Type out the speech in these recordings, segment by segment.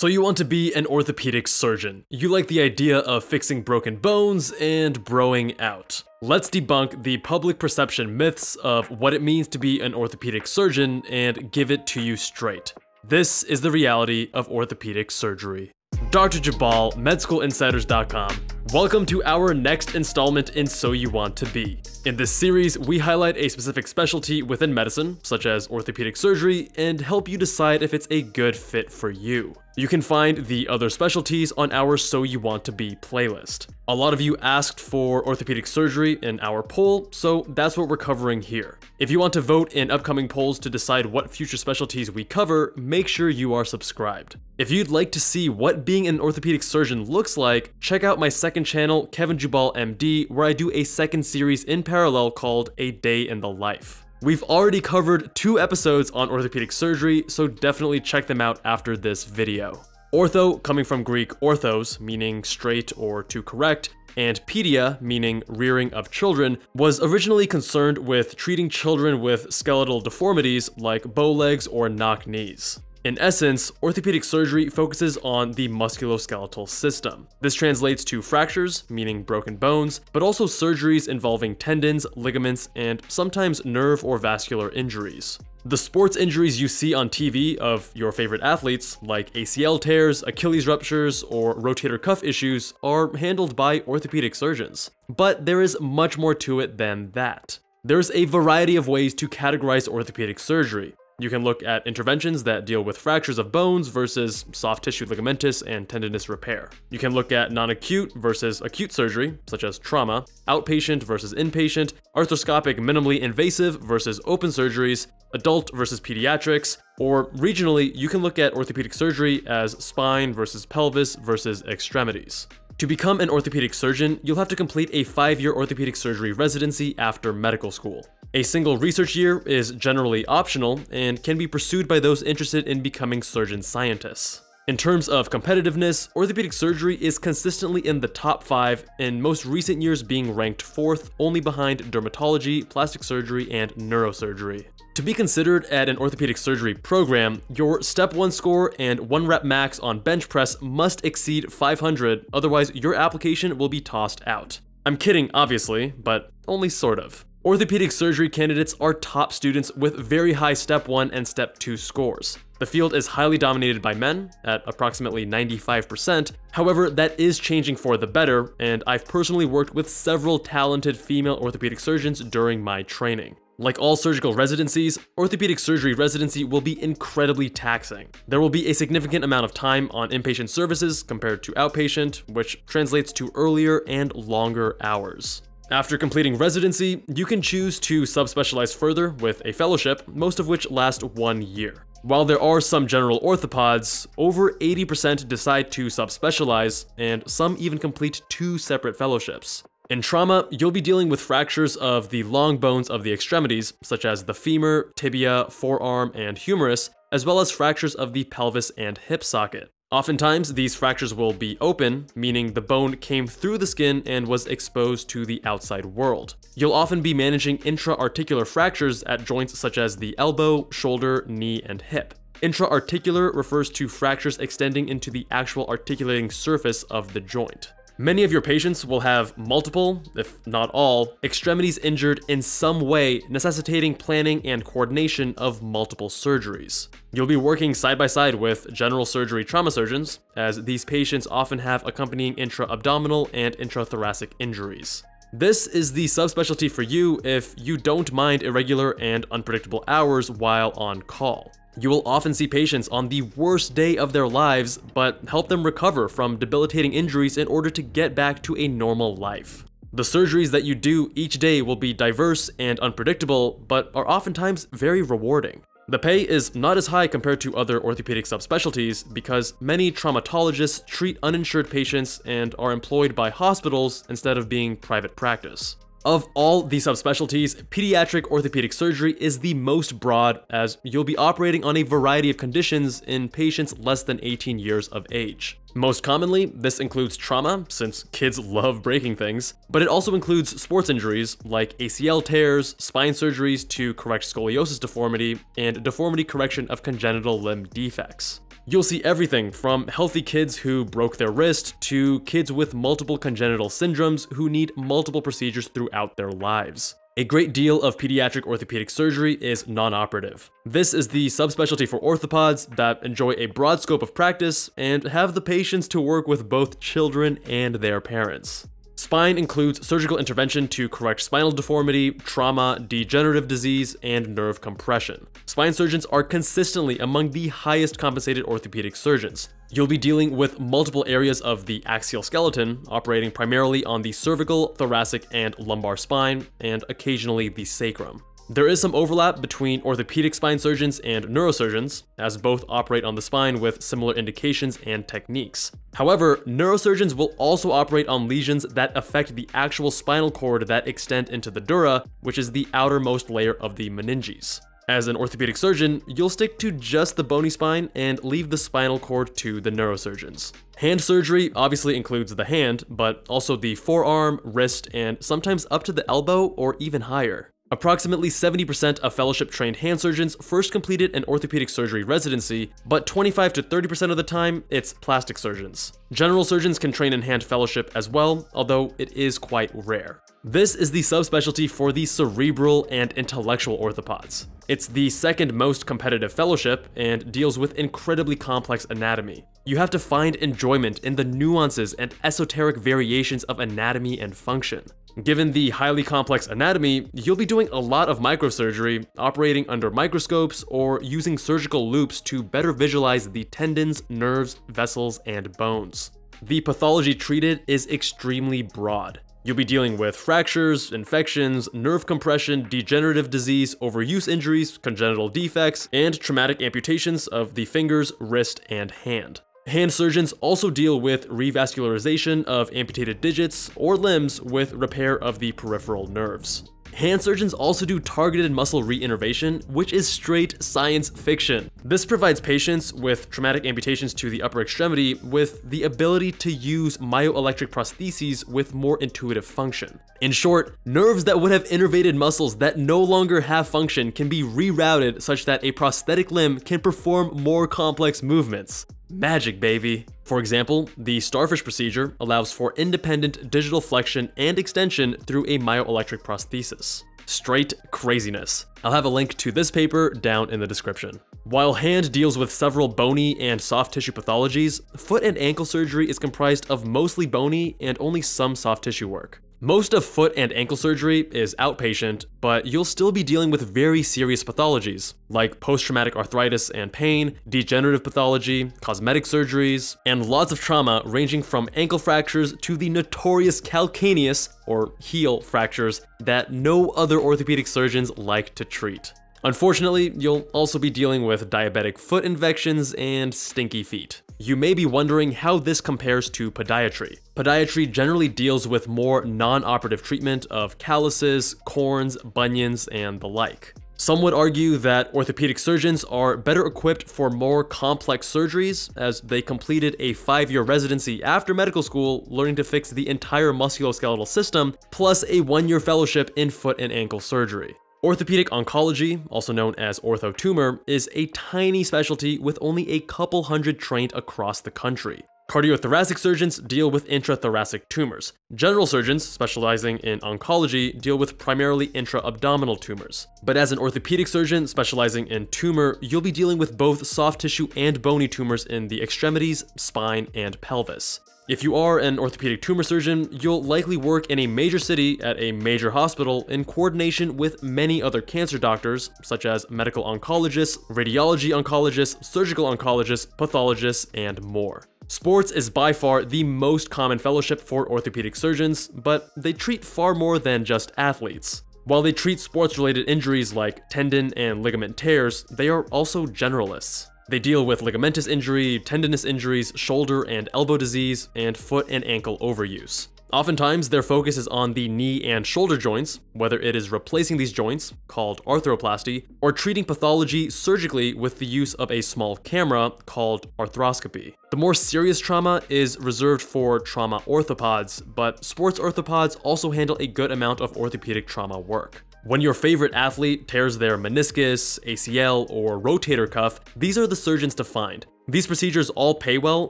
So you want to be an orthopedic surgeon. You like the idea of fixing broken bones and broing out. Let's debunk the public perception myths of what it means to be an orthopedic surgeon and give it to you straight. This is the reality of orthopedic surgery. Dr. Jubbal, MedSchoolInsiders.com. Welcome to our next installment in So You Want to Be. In this series, we highlight a specific specialty within medicine, such as orthopedic surgery, and help you decide if it's a good fit for you. You can find the other specialties on our So You Want to Be playlist. A lot of you asked for orthopedic surgery in our poll, so that's what we're covering here. If you want to vote in upcoming polls to decide what future specialties we cover, make sure you are subscribed. If you'd like to see what being an orthopedic surgeon looks like, check out my second channel, Kevin Jubbal MD, where I do a second series in parallel called A Day in the Life. We've already covered two episodes on orthopedic surgery, so definitely check them out after this video. Ortho, coming from Greek orthos, meaning straight or to correct, and pedia, meaning rearing of children, was originally concerned with treating children with skeletal deformities like bow legs or knock knees. In essence, orthopedic surgery focuses on the musculoskeletal system. This translates to fractures, meaning broken bones, but also surgeries involving tendons, ligaments, and sometimes nerve or vascular injuries. The sports injuries you see on TV of your favorite athletes, like ACL tears, Achilles ruptures, or rotator cuff issues, are handled by orthopedic surgeons. But there is much more to it than that. There's a variety of ways to categorize orthopedic surgery, you can look at interventions that deal with fractures of bones versus soft tissue ligamentous and tendinous repair. You can look at non-acute versus acute surgery, such as trauma, outpatient versus inpatient, arthroscopic minimally invasive versus open surgeries, adult versus pediatrics, or regionally, you can look at orthopedic surgery as spine versus pelvis versus extremities. To become an orthopedic surgeon, you'll have to complete a five-year orthopedic surgery residency after medical school. A single research year is generally optional and can be pursued by those interested in becoming surgeon scientists. In terms of competitiveness, orthopedic surgery is consistently in the top 5, in most recent years being ranked 4th, only behind dermatology, plastic surgery, and neurosurgery. To be considered at an orthopedic surgery program, your step 1 score and 1 rep max on bench press must exceed 500, otherwise your application will be tossed out. I'm kidding, obviously, but only sort of. Orthopedic surgery candidates are top students with very high Step 1 and Step 2 scores. The field is highly dominated by men, at approximately 95%, however that is changing for the better, and I've personally worked with several talented female orthopedic surgeons during my training. Like all surgical residencies, orthopedic surgery residency will be incredibly taxing. There will be a significant amount of time on inpatient services compared to outpatient, which translates to earlier and longer hours. After completing residency, you can choose to subspecialize further with a fellowship, most of which last one year. While there are some general orthopods, over 80% decide to subspecialize, and some even complete two separate fellowships. In trauma, you'll be dealing with fractures of the long bones of the extremities, such as the femur, tibia, forearm, and humerus, as well as fractures of the pelvis and hip socket. Oftentimes, these fractures will be open, meaning the bone came through the skin and was exposed to the outside world. You'll often be managing intra-articular fractures at joints such as the elbow, shoulder, knee, and hip. Intra-articular refers to fractures extending into the actual articulating surface of the joint. Many of your patients will have multiple, if not all, extremities injured in some way, necessitating planning and coordination of multiple surgeries. You'll be working side by side with general surgery trauma surgeons, as these patients often have accompanying intra-abdominal and intrathoracic injuries. This is the subspecialty for you if you don't mind irregular and unpredictable hours while on call. You will often see patients on the worst day of their lives, but help them recover from debilitating injuries in order to get back to a normal life. The surgeries that you do each day will be diverse and unpredictable, but are oftentimes very rewarding. The pay is not as high compared to other orthopedic subspecialties because many traumatologists treat uninsured patients and are employed by hospitals instead of being private practice. Of all the subspecialties, pediatric orthopedic surgery is the most broad as you'll be operating on a variety of conditions in patients less than 18 years of age. Most commonly, this includes trauma, since kids love breaking things, but it also includes sports injuries like ACL tears, spine surgeries to correct scoliosis deformity, and deformity correction of congenital limb defects. You'll see everything from healthy kids who broke their wrist to kids with multiple congenital syndromes who need multiple procedures throughout their lives. A great deal of pediatric orthopedic surgery is non-operative. This is the subspecialty for orthopods that enjoy a broad scope of practice and have the patience to work with both children and their parents. Spine includes surgical intervention to correct spinal deformity, trauma, degenerative disease, and nerve compression. Spine surgeons are consistently among the highest compensated orthopedic surgeons. You'll be dealing with multiple areas of the axial skeleton, operating primarily on the cervical, thoracic, and lumbar spine, and occasionally the sacrum. There is some overlap between orthopedic spine surgeons and neurosurgeons, as both operate on the spine with similar indications and techniques. However, neurosurgeons will also operate on lesions that affect the actual spinal cord that extend into the dura, which is the outermost layer of the meninges. As an orthopedic surgeon, you'll stick to just the bony spine and leave the spinal cord to the neurosurgeons. Hand surgery obviously includes the hand, but also the forearm, wrist, and sometimes up to the elbow or even higher. Approximately 70% of fellowship-trained hand surgeons first completed an orthopedic surgery residency, but 25 to 30% of the time, it's plastic surgeons. General surgeons can train in hand fellowship as well, although it is quite rare. This is the subspecialty for the cerebral and intellectual orthopods. It's the second most competitive fellowship and deals with incredibly complex anatomy. You have to find enjoyment in the nuances and esoteric variations of anatomy and function. Given the highly complex anatomy, you'll be doing a lot of microsurgery, operating under microscopes, or using surgical loupes to better visualize the tendons, nerves, vessels, and bones. The pathology treated is extremely broad. You'll be dealing with fractures, infections, nerve compression, degenerative disease, overuse injuries, congenital defects, and traumatic amputations of the fingers, wrist, and hand. Hand surgeons also deal with revascularization of amputated digits or limbs with repair of the peripheral nerves. Hand surgeons also do targeted muscle reinnervation, which is straight science fiction. This provides patients with traumatic amputations to the upper extremity with the ability to use myoelectric prostheses with more intuitive function. In short, nerves that would have innervated muscles that no longer have function can be rerouted such that a prosthetic limb can perform more complex movements. Magic, baby. For example, the starfish procedure allows for independent digital flexion and extension through a myoelectric prosthesis. Straight craziness. I'll have a link to this paper down in the description. While hand deals with several bony and soft tissue pathologies, foot and ankle surgery is comprised of mostly bony and only some soft tissue work. Most of foot and ankle surgery is outpatient, but you'll still be dealing with very serious pathologies, like post-traumatic arthritis and pain, degenerative pathology, cosmetic surgeries, and lots of trauma ranging from ankle fractures to the notorious calcaneus, or heel fractures, that no other orthopedic surgeons like to treat. Unfortunately, you'll also be dealing with diabetic foot infections and stinky feet. You may be wondering how this compares to podiatry. Podiatry generally deals with more non-operative treatment of calluses, corns, bunions, and the like. Some would argue that orthopedic surgeons are better equipped for more complex surgeries as they completed a five-year residency after medical school learning to fix the entire musculoskeletal system, plus a one-year fellowship in foot and ankle surgery. Orthopedic oncology, also known as orthotumor, is a tiny specialty with only a couple hundred trained across the country. Cardiothoracic surgeons deal with intrathoracic tumors. General surgeons, specializing in oncology, deal with primarily intra-abdominal tumors. But as an orthopedic surgeon specializing in tumor, you'll be dealing with both soft tissue and bony tumors in the extremities, spine, and pelvis. If you are an orthopedic tumor surgeon, you'll likely work in a major city at a major hospital in coordination with many other cancer doctors, such as medical oncologists, radiology oncologists, surgical oncologists, pathologists, and more. Sports is by far the most common fellowship for orthopedic surgeons, but they treat far more than just athletes. While they treat sports-related injuries like tendon and ligament tears, they are also generalists. They deal with ligamentous injury, tendinous injuries, shoulder and elbow disease, and foot and ankle overuse. Oftentimes, their focus is on the knee and shoulder joints, whether it is replacing these joints, called arthroplasty, or treating pathology surgically with the use of a small camera, called arthroscopy. The more serious trauma is reserved for trauma orthopods, but sports orthopods also handle a good amount of orthopedic trauma work. When your favorite athlete tears their meniscus, ACL, or rotator cuff, these are the surgeons to find. These procedures all pay well,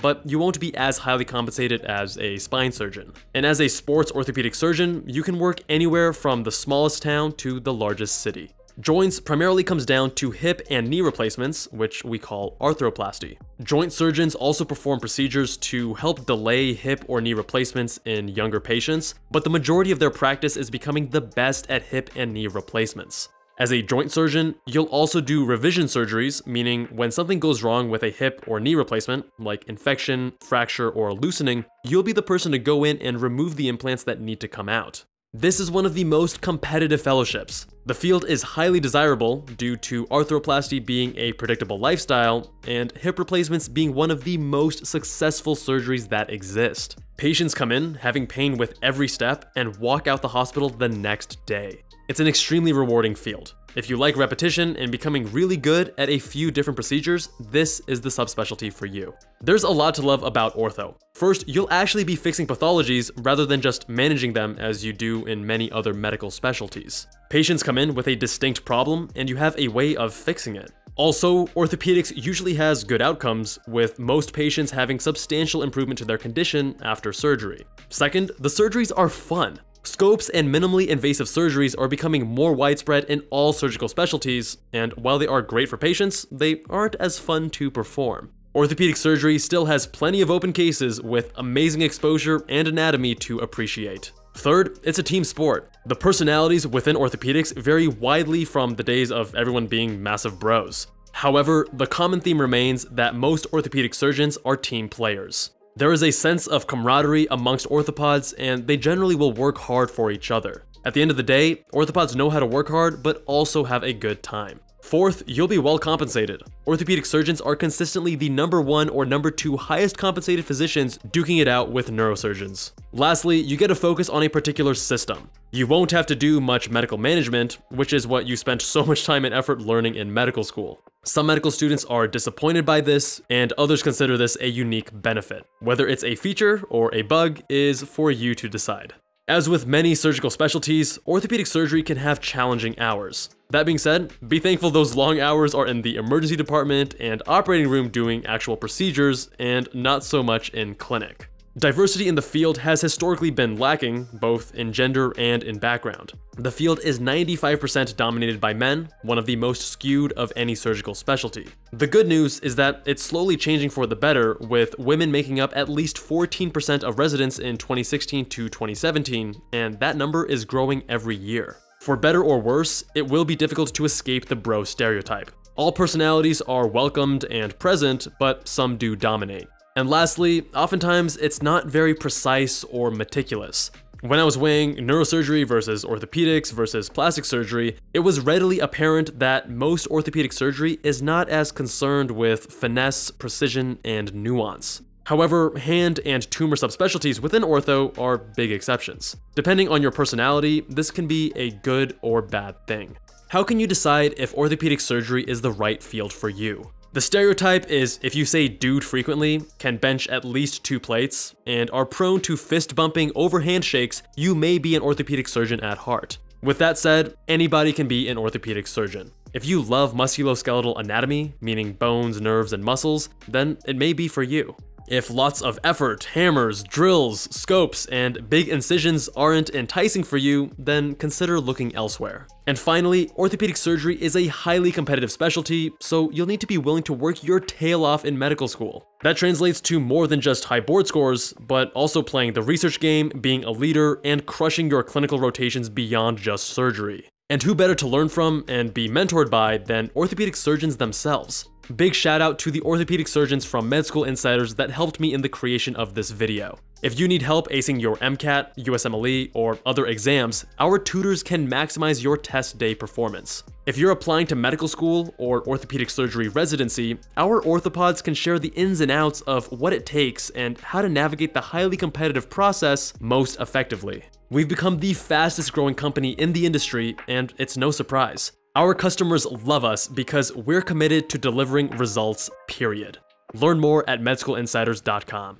but you won't be as highly compensated as a spine surgeon. And as a sports orthopedic surgeon, you can work anywhere from the smallest town to the largest city. Joints primarily comes down to hip and knee replacements, which we call arthroplasty. Joint surgeons also perform procedures to help delay hip or knee replacements in younger patients, but the majority of their practice is becoming the best at hip and knee replacements. As a joint surgeon, you'll also do revision surgeries, meaning when something goes wrong with a hip or knee replacement, like infection, fracture, or loosening, you'll be the person to go in and remove the implants that need to come out. This is one of the most competitive fellowships. The field is highly desirable due to arthroplasty being a predictable lifestyle and hip replacements being one of the most successful surgeries that exist. Patients come in having pain with every step and walk out the hospital the next day. It's an extremely rewarding field. If you like repetition and becoming really good at a few different procedures, this is the subspecialty for you. There's a lot to love about ortho. First, you'll actually be fixing pathologies rather than just managing them as you do in many other medical specialties. Patients come in with a distinct problem and you have a way of fixing it. Also, orthopedics usually has good outcomes, with most patients having substantial improvement to their condition after surgery. Second, the surgeries are fun. Scopes and minimally invasive surgeries are becoming more widespread in all surgical specialties, and while they are great for patients, they aren't as fun to perform. Orthopedic surgery still has plenty of open cases with amazing exposure and anatomy to appreciate. Third, it's a team sport. The personalities within orthopedics vary widely from the days of everyone being massive bros. However, the common theme remains that most orthopedic surgeons are team players. There is a sense of camaraderie amongst orthopods, and they generally will work hard for each other. At the end of the day, orthopods know how to work hard, but also have a good time. Fourth, you'll be well compensated. Orthopedic surgeons are consistently the number one or number two highest compensated physicians duking it out with neurosurgeons. Lastly, you get to focus on a particular system. You won't have to do much medical management, which is what you spent so much time and effort learning in medical school. Some medical students are disappointed by this, and others consider this a unique benefit. Whether it's a feature or a bug is for you to decide. As with many surgical specialties, orthopedic surgery can have challenging hours. That being said, be thankful those long hours are in the emergency department and operating room doing actual procedures, and not so much in clinic. Diversity in the field has historically been lacking, both in gender and in background. The field is 95% dominated by men, one of the most skewed of any surgical specialty. The good news is that it's slowly changing for the better, with women making up at least 14% of residents in 2016 to 2017, and that number is growing every year. For better or worse, it will be difficult to escape the bro stereotype. All personalities are welcomed and present, but some do dominate. And lastly, oftentimes it's not very precise or meticulous. When I was weighing neurosurgery versus orthopedics versus plastic surgery, it was readily apparent that most orthopedic surgery is not as concerned with finesse, precision, and nuance. However, hand and tumor subspecialties within ortho are big exceptions. Depending on your personality, this can be a good or bad thing. How can you decide if orthopedic surgery is the right field for you? The stereotype is if you say dude frequently, can bench at least two plates, and are prone to fist bumping over handshakes, you may be an orthopedic surgeon at heart. With that said, anybody can be an orthopedic surgeon. If you love musculoskeletal anatomy, meaning bones, nerves, and muscles, then it may be for you. If lots of effort, hammers, drills, scopes, and big incisions aren't enticing for you, then consider looking elsewhere. And finally, orthopedic surgery is a highly competitive specialty, so you'll need to be willing to work your tail off in medical school. That translates to more than just high board scores, but also playing the research game, being a leader, and crushing your clinical rotations beyond just surgery. And who better to learn from and be mentored by than orthopedic surgeons themselves? Big shout out to the orthopedic surgeons from Med School Insiders that helped me in the creation of this video. If you need help acing your MCAT, USMLE, or other exams, our tutors can maximize your test day performance. If you're applying to medical school or orthopedic surgery residency, our orthopods can share the ins and outs of what it takes and how to navigate the highly competitive process most effectively. We've become the fastest growing company in the industry, and it's no surprise. Our customers love us because we're committed to delivering results, period. Learn more at medschoolinsiders.com.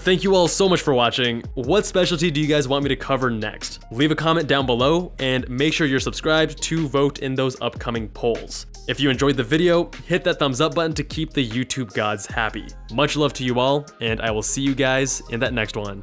Thank you all so much for watching. What specialty do you guys want me to cover next? Leave a comment down below and make sure you're subscribed to vote in those upcoming polls. If you enjoyed the video, hit that thumbs up button to keep the YouTube gods happy. Much love to you all, and I will see you guys in that next one.